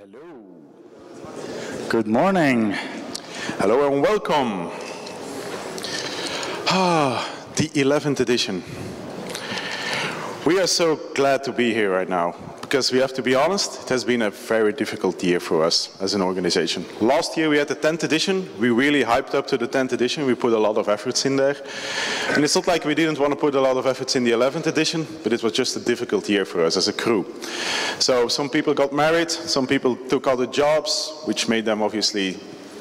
Hello. Good morning. Hello and welcome. Ah, the 11th edition. We are so glad to be here right now because we have to be honest, it has been a very difficult year for us as an organization. Last year we had the 10th edition. We really hyped up to the 10th edition. We put a lot of efforts in there. And it's not like we didn't want to put a lot of efforts in the 11th edition, but it was just a difficult year for us as a crew. So some people got married, some people took other jobs, which made them obviously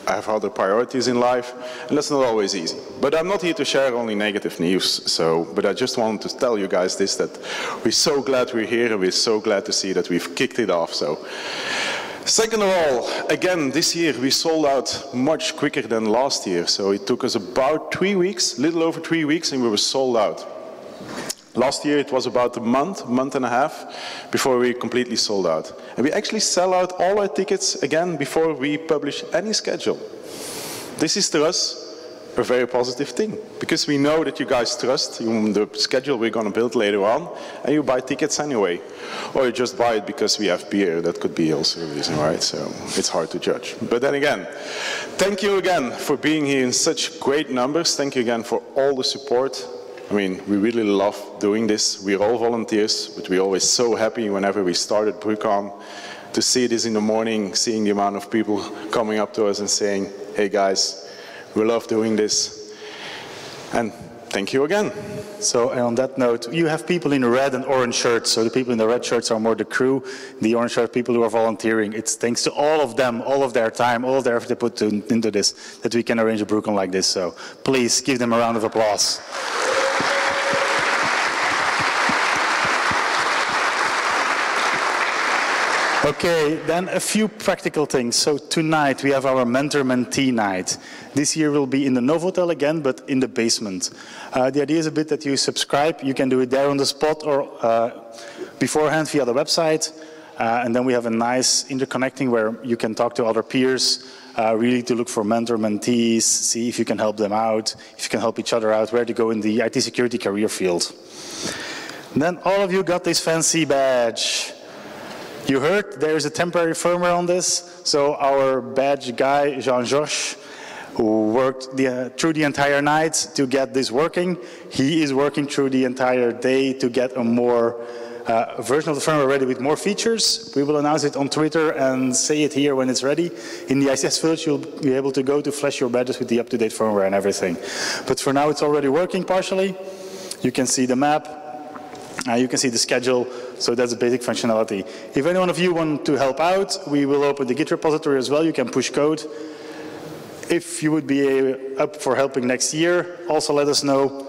have other priorities in life, and that's not always easy. But I'm not here to share only negative news, so, but I just wanted to tell you guys this, that we're so glad we're here, and we're so glad to see that we've kicked it off, so. Second of all, again, this year we sold out much quicker than last year, so it took us about three weeks, little over three weeks, and we were sold out. Last year it was about a month, month and a half before we completely sold out. And we actually sell out all our tickets again before we publish any schedule. This is to us a very positive thing because we know that you guys trust the schedule we're going to build later on and you buy tickets anyway. Or you just buy it because we have beer. That could be also a reason, right? So it's hard to judge. But then again, thank you again for being here in such great numbers. Thank you again for all the support I mean, we really love doing this. We're all volunteers, but we're always so happy whenever we started BruCon to see this in the morning, seeing the amount of people coming up to us and saying, hey guys, we love doing this. And thank you again. So on that note, you have people in red and orange shirts. So the people in the red shirts are more the crew. The orange shirt people who are volunteering. It's thanks to all of them, all of their time, all of their effort they put to, into this, that we can arrange a BruCon like this. So please give them a round of applause. Okay, then a few practical things. So tonight we have our mentor-mentee night. This year will be in the Novotel again, but in the basement. Uh, the idea is a bit that you subscribe. You can do it there on the spot or uh, beforehand via the website. Uh, and then we have a nice interconnecting where you can talk to other peers, uh, really to look for mentor-mentees, see if you can help them out, if you can help each other out, where to go in the IT security career field. And then all of you got this fancy badge. You heard there is a temporary firmware on this. So our badge guy, Jean-Josh, who worked the, uh, through the entire night to get this working, he is working through the entire day to get a more uh, version of the firmware ready with more features. We will announce it on Twitter and say it here when it's ready. In the ICS Village, you'll be able to go to flash your badges with the up-to-date firmware and everything. But for now, it's already working partially. You can see the map, uh, you can see the schedule, so that's a basic functionality. If any one of you want to help out, we will open the Git repository as well. You can push code. If you would be up for helping next year, also let us know.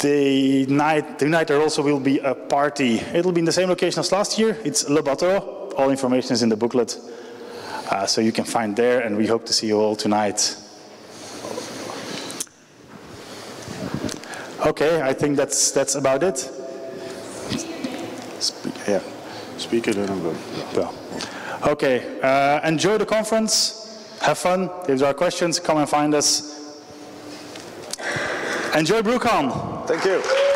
The night, the night there also will be a party. It'll be in the same location as last year. It's Le Bateau. All information is in the booklet. Uh, so you can find there, and we hope to see you all tonight. Okay, I think that's that's about it. Speak, yeah, speaker then I'm going. Well, okay, uh, enjoy the conference, have fun. If there are questions, come and find us. Enjoy BruCon. Thank you.